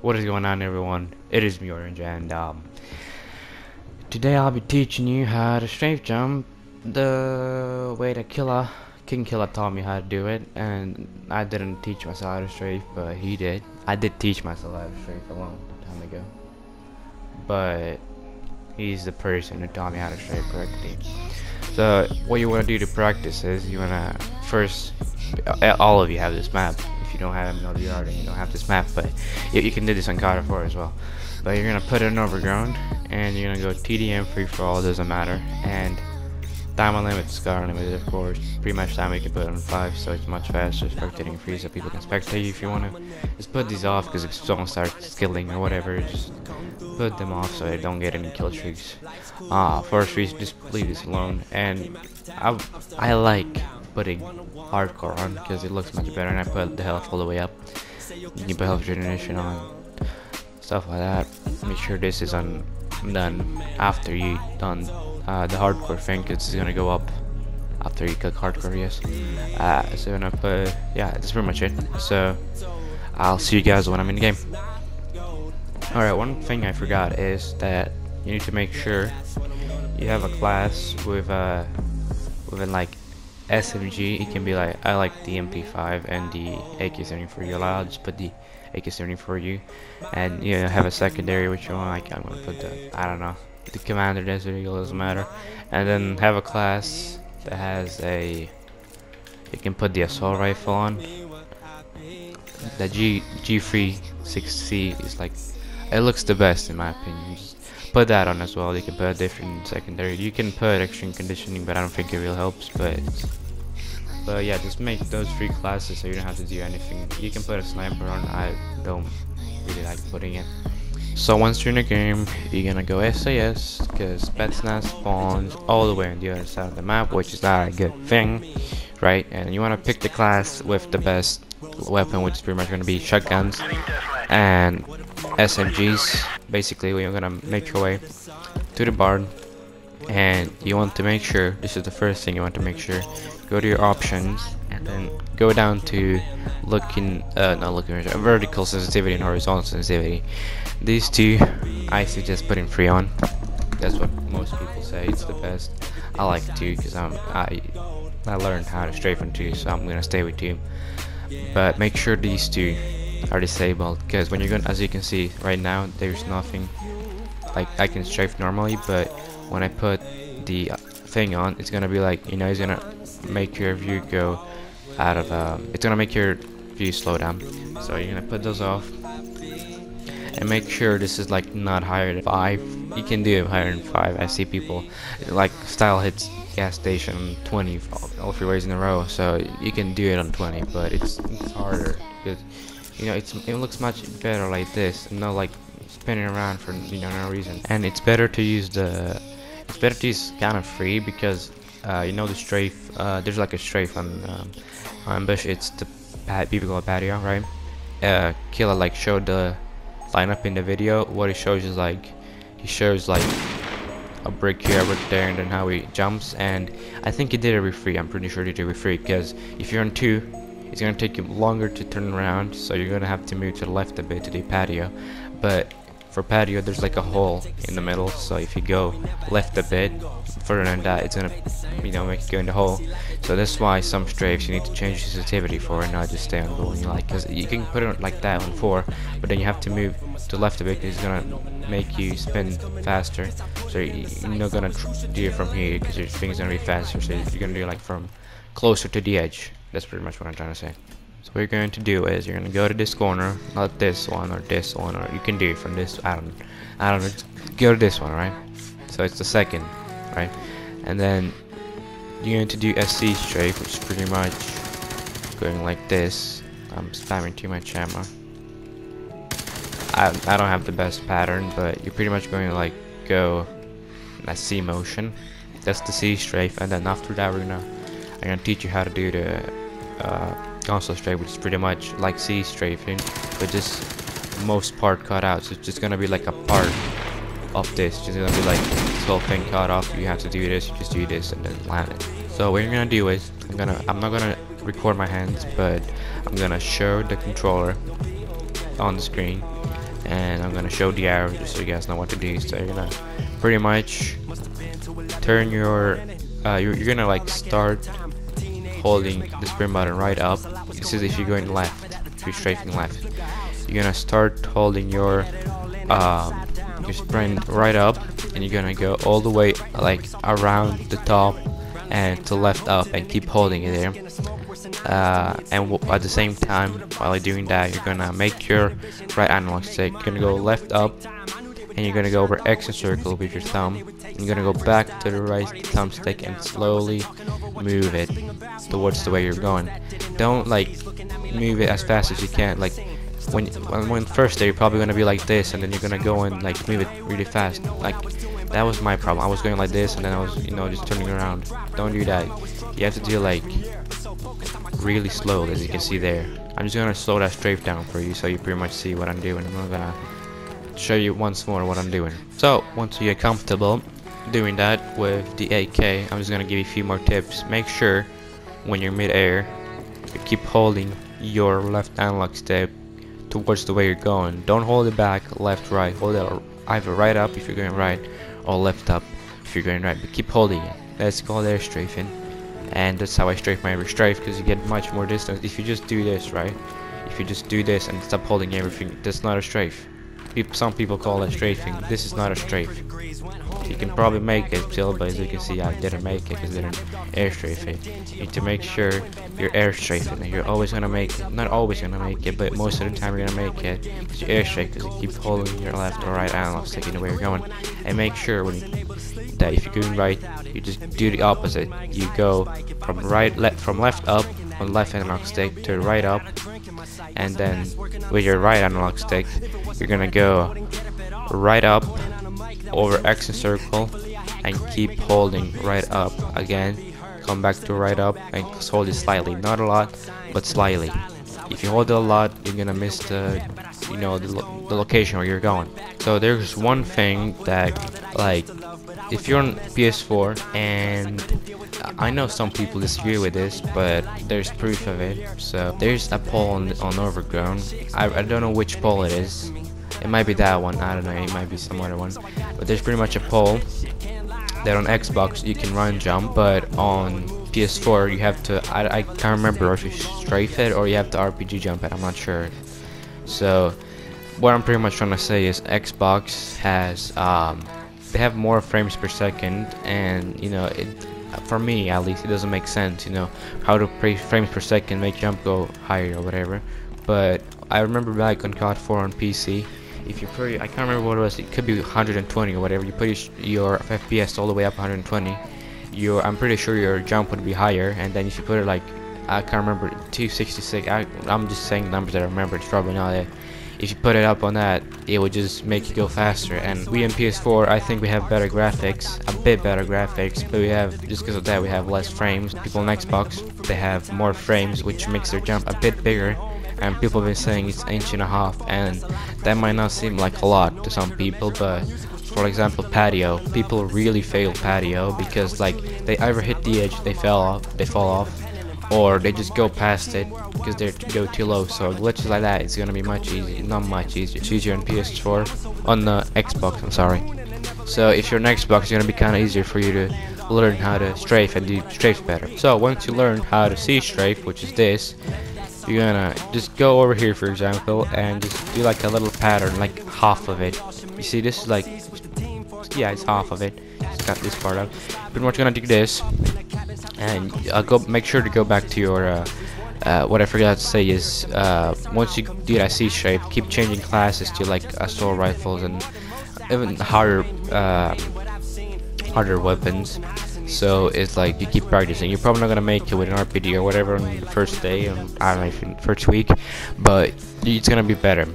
What is going on everyone? It is me Orange and um, today I'll be teaching you how to strafe jump the way that Killa, King Killer taught me how to do it and I didn't teach myself how to strafe but he did. I did teach myself how to strafe a long time ago but he's the person who taught me how to strafe correctly. So what you want to do to practice is you want to first all of you have this map you don't have yard and you don't have this map but you, you can do this on COD 4 as well. But you're gonna put it in Overgrown and you're gonna go TDM free for all doesn't matter. And Diamond unlimited scar unlimited of course pretty much time we can put it on 5 so it's much faster. Spectating free so people can spectate you if you want to just put these off because if someone starts killing or whatever just put them off so they don't get any kill streaks uh first reason just leave this alone. And I, I like putting hardcore on because it looks much better and I put the health all the way up. You can put health generation on stuff like that. Make sure this is on done after you done uh, the hardcore thing because it's gonna go up after you click hardcore yes. Uh, so I'm gonna put yeah that's pretty much it. So I'll see you guys when I'm in the game. Alright one thing I forgot is that you need to make sure you have a class with uh with like SMG, it can be like, I like the MP5 and the AK-74. I'll just put the AK-74U and you know, have a secondary which one like I'm gonna put the I don't know the Commander Desert Eagle doesn't matter. And then have a class that has a you can put the assault rifle on. The G G3 6C is like it looks the best in my opinion. just put that on as well. You can put a different secondary. You can put extreme conditioning but I don't think it really helps but but yeah just make those three classes so you don't have to do anything. You can put a sniper on. I don't really like putting it. So once you're in the game you're gonna go SAS because Spetsnaz spawns all the way on the other side of the map which is not a good thing right? And you want to pick the class with the best weapon which is pretty much to be shotguns. And SMGs basically you're gonna make your way to the barn. And you want to make sure this is the first thing you want to make sure go to your options and then go down to looking uh not looking vertical sensitivity and horizontal sensitivity. These two I suggest putting free on. That's what most people say it's the best. I like two because I'm I I learned how to strafe on two so I'm gonna stay with two. But make sure these two are disabled because when you're going as you can see right now there's nothing like I can strafe normally but when I put the thing on it's gonna be like you know it's gonna make your view go out of um, it's gonna make your view slow down. So you're gonna put those off and make sure this is like not higher than 5 you can do it higher than 5 I see people like style hits gas station 20 all three ways in a row so you can do it on 20 but it's, it's harder because you know it's it looks much better like this. Not like spinning around for you know no reason. And it's better to use the it's better to use kind of free because uh, you know the strafe uh, there's like a strafe on um, ambush it's the pat people call patio right? Uh, Killa like showed the lineup in the video. What he shows is like he shows like a brick here, a brick there, and then how he jumps. And I think he did it with free. I'm pretty sure he did it with free because if you're on two, it's gonna take you longer to turn around, so you're gonna have to move to the left a bit to the patio. But for patio, there's like a hole in the middle, so if you go left a bit further than that, it's gonna, you know, make you go in the hole. So that's why some strafes you need to change the sensitivity for, and not just stay on the one you like. Because you can put it like that on four, but then you have to move to left a bit because it's gonna make you spin faster. So you're not gonna do it from here because your thing's gonna be faster. So you're gonna do it like from closer to the edge. That's pretty much what I'm trying to say. So what you're going to do is you're gonna go to this corner, not this one or this one, or you can do it from this. I don't, I don't know. Go to this one, right? So it's the second, right? And then you're going to do SC strafe, which is pretty much going like this. I'm spamming too much ammo. I I don't have the best pattern, but you're pretty much going to like go a C motion. That's the C strafe, and then after that we're gonna I'm gonna teach you how to do the uh, console strafe, which is pretty much like C strafing, but just most part cut out. So it's just gonna be like a part of this. Just gonna be like this whole thing cut off. You have to do this. You just do this and then land it. So what you're gonna do is I'm gonna I'm not gonna record my hands, but I'm gonna show the controller on the screen, and I'm gonna show the arrow just so you guys know what to do. So you're gonna pretty much turn your uh, you're, you're gonna like start holding the sprint button right up. This is if you're going left, if you're strafing left. You're gonna start holding your um, your sprint right up, and you're gonna go all the way like around the top and to left up, and keep holding it there. Uh, and at the same time, while you're doing that, you're gonna make your right analog stick. You're gonna go left up, and you're gonna go over X and circle with your thumb. You're gonna go back to the right thumbstick and slowly move it towards the way you're going. Don't like move it as fast as you can. Like when when, when first there, you're probably gonna be like this, and then you're gonna go and like move it really fast. Like that was my problem. I was going like this, and then I was you know just turning around. Don't do that. You have to do like really slow, as you can see there. I'm just gonna slow that strafe down for you, so you pretty much see what I'm doing. I'm gonna show you once more what I'm doing. So once you get comfortable doing that with the AK, I'm just gonna give you a few more tips. Make sure when you're mid-air, you keep holding your left analog stick towards the way you're going. Don't hold it back, left, right. Hold it either right up if you're going right, or left up if you're going right. But keep holding it. That's called air strafing. And that's how I strafe my every strafe because you get much more distance. If you just do this, right? If you just do this and stop holding everything, that's not a strafe. Some people call it strafing. This is not a strafe. You can probably make it still, but as you can see, I didn't make it because I didn't air it. You need to make sure you're air strafing it. You're always gonna make it. Not always gonna make it, but most of the time you're gonna make it because you air because you keep holding your left or right analog stick in the way you're going. And make sure when you, that if you're going right, you just do the opposite. You go from right, left, from left up on left analog stick to right up and then with your right analog stick you're gonna go right up over X and circle and keep holding right up again come back to right up and hold it slightly not a lot but slightly if you hold it a lot you're gonna miss the you know the, lo the location where you're going so there's one thing that like if you're on PS4 and I know some people disagree with this, but there's proof of it. So there's a poll on, on Overgrown. I, I don't know which poll it is. It might be that one. I don't know. It might be some other one. But there's pretty much a poll that on Xbox you can run jump, but on PS4 you have to. I, I can't remember if you strafe it or you have to RPG jump it. I'm not sure. So what I'm pretty much trying to say is Xbox has um, they have more frames per second, and you know it for me at least it doesn't make sense you know how to pre- frames per second make jump go higher or whatever but I remember back on COD 4 on PC if you put I can't remember what it was it could be 120 or whatever you put your FPS all the way up 120 your I'm pretty sure your jump would be higher and then if you put it like I can't remember 266 I, I'm just saying numbers that I remember it's probably not it if you put it up on that, it would just make you go faster. And we in PS4, I think we have better graphics, a bit better graphics, but we have, just because of that, we have less frames. People on Xbox, they have more frames, which makes their jump a bit bigger. And people have been saying it's inch and a half, and that might not seem like a lot to some people, but for example patio people really fail patio because like they either hit the edge they fell off they fall off or they just go past it because they go too low. So glitches like that, it's gonna be much easier, not much easier. It's easier on PS4, on the Xbox. I'm sorry. So if you're on Xbox, it's gonna be kind of easier for you to learn how to strafe and do strafes better. So once you learn how to C strafe, which is this, you're gonna just go over here, for example, and just do like a little pattern, like half of it. You see, this is like, yeah, it's half of it. Just got this part up. Pretty much gonna do this, and I'll go make sure to go back to your uh, uh, what I forgot to say is uh, once you do that C shape keep changing classes to like assault rifles and even harder uh, harder weapons so it's like you keep practicing you're probably not gonna make it with an RPD or whatever on the first day um, I don't know first week but it's gonna be better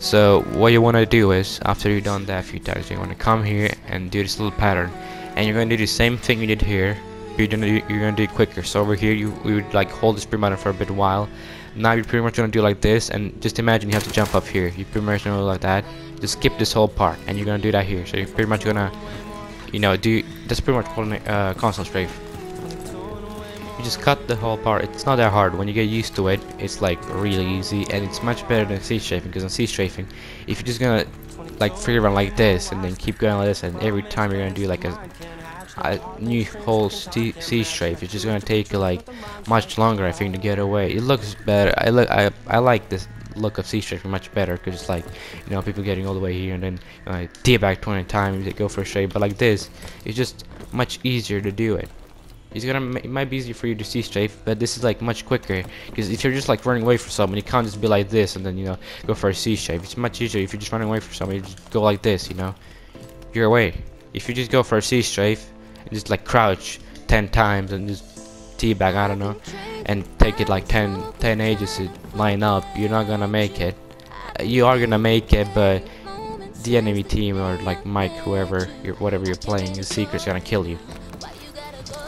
so what you want to do is after you've done that a few times you want to come here and do this little pattern and you're to do the same thing you did here you're gonna do, you're gonna do it quicker. So over here, you we would like hold this button for a bit while. Now you're pretty much gonna do like this, and just imagine you have to jump up here. You pretty much gonna do like that. Just skip this whole part, and you're gonna do that here. So you're pretty much gonna, you know, do that's pretty much uh, console strafe. You're just cut the whole part. It's not that hard. When you get used to it it's like really easy and it's much better than C strafing because on C strafing if you're just gonna like free run like this and then keep going like this and every time you're gonna do like a, a new whole C, strafe it's just gonna take you like much longer I think to get away. It looks better. I look I, I like this look of C strafing much better because it's like you know people getting all the way here and then uh, tear back 20 times they go for a straight. But like this it's just much easier to do it. It's gonna it might be easier for you to C strafe but this is like much quicker. Because if you're just like running away from someone you can't just be like this and then you know go for a C strafe it's much easier if you're just running away from someone you just go like this you know? You're away. If you just go for a C strafe and just like crouch 10 times and just teabag I don't know and take it like 10 10 ages to line up you're not gonna make it uh, you are gonna make it but the enemy team or like Mike whoever you're whatever you're playing the secret's gonna kill you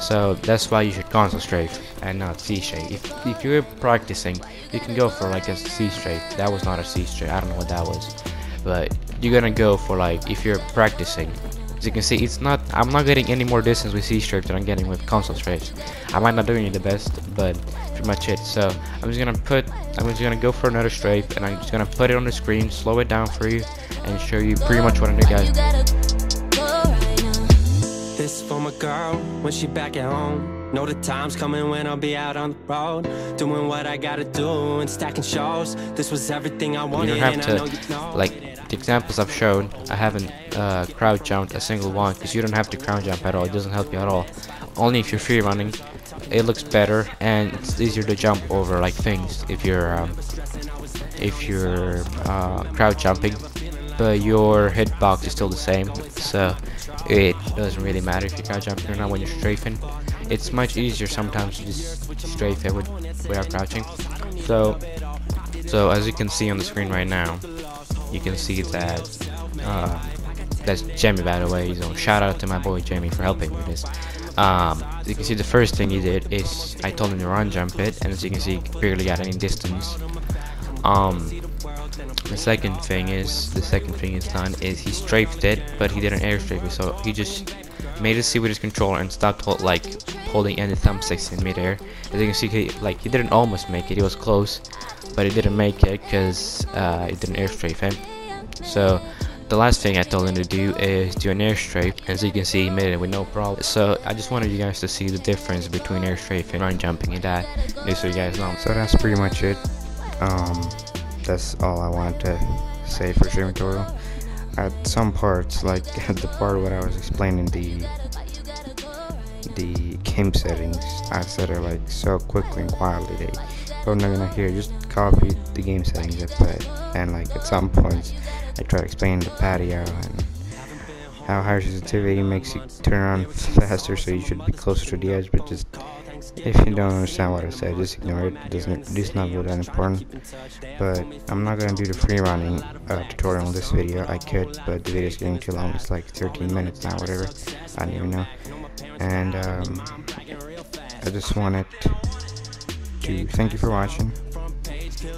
so that's why you should console strafe and not C strafe. If, if you're practicing, you can go for like a C strafe. That was not a C strafe. I don't know what that was. But you're gonna go for like, if you're practicing. As you can see, it's not, I'm not getting any more distance with C strafe than I'm getting with console strafes. I might not doing it the best, but pretty much it. So I'm just gonna put, I'm just gonna go for another strafe and I'm just gonna put it on the screen, slow it down for you, and show you pretty much what I do guys. This for my girl when she back at home. Know the time's coming when I'll be out on the road, doing what I gotta do and stacking shows. This was everything I wanted. You don't have to, you know like the examples I've shown. I haven't uh, crowd jumped a single one because you don't have to crowd jump at all. It doesn't help you at all. Only if you're free running, it looks better and it's easier to jump over like things if you're um, if you're uh, crowd jumping but your hitbox is still the same so it doesn't really matter if you crouch jumping or not when you're strafing it's much easier sometimes to just strafe it with, without crouching so so as you can see on the screen right now you can see that uh, that's Jamie by the way so shout out to my boy Jamie for helping with this. Um, you can see the first thing he did is I told him to run jump it and as you can see he barely got any distance. Um, the second thing is, the second thing he's done is he strafed it, but he didn't air strafe it, so he just made it see with his controller and stopped hold, like holding any thumbsticks in midair. As you can see, he, like he didn't almost make it, he was close, but he didn't make it because uh, it didn't air strafe him. So the last thing I told him to do is do an air strafe, as you can see he made it with no problem. So I just wanted you guys to see the difference between air strafe and run jumping and that, just so you guys know. So that's pretty much it. Um, that's all I wanted to say for stream tutorial. At some parts, like at the part where I was explaining the the game settings, I said it like so quickly and quietly that you're not gonna hear. Just copy the game settings I put, and like at some points, I try to explain the patio and how higher sensitivity makes you turn on faster, so you should be closer to the edge, but just if you don't understand what I said, just ignore it. It doesn't. It's not really that important. But I'm not gonna do the free running uh, tutorial in this video. I could, but the video is getting too long. It's like 13 minutes now, whatever. I don't even know. And um, I just wanted to thank you for watching.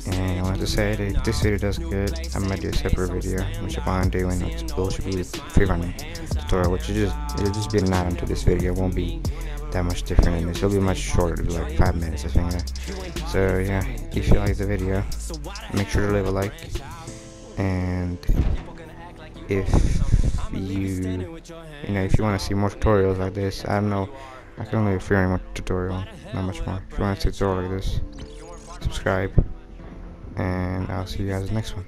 And I wanted to say that this video does good, I might do a separate video, which I plan to do, and it's bullshit with free running tutorial, which is just it'll just be an to this video. It won't be that much different in this. It'll be much shorter, be like five minutes, I think. So yeah, if you like the video, make sure to leave a like. And if you, you know, if you want to see more tutorials like this, I don't know. I can only free any more tutorial, not much more. If you want to see a tutorial like this, subscribe, and I'll see you guys next one.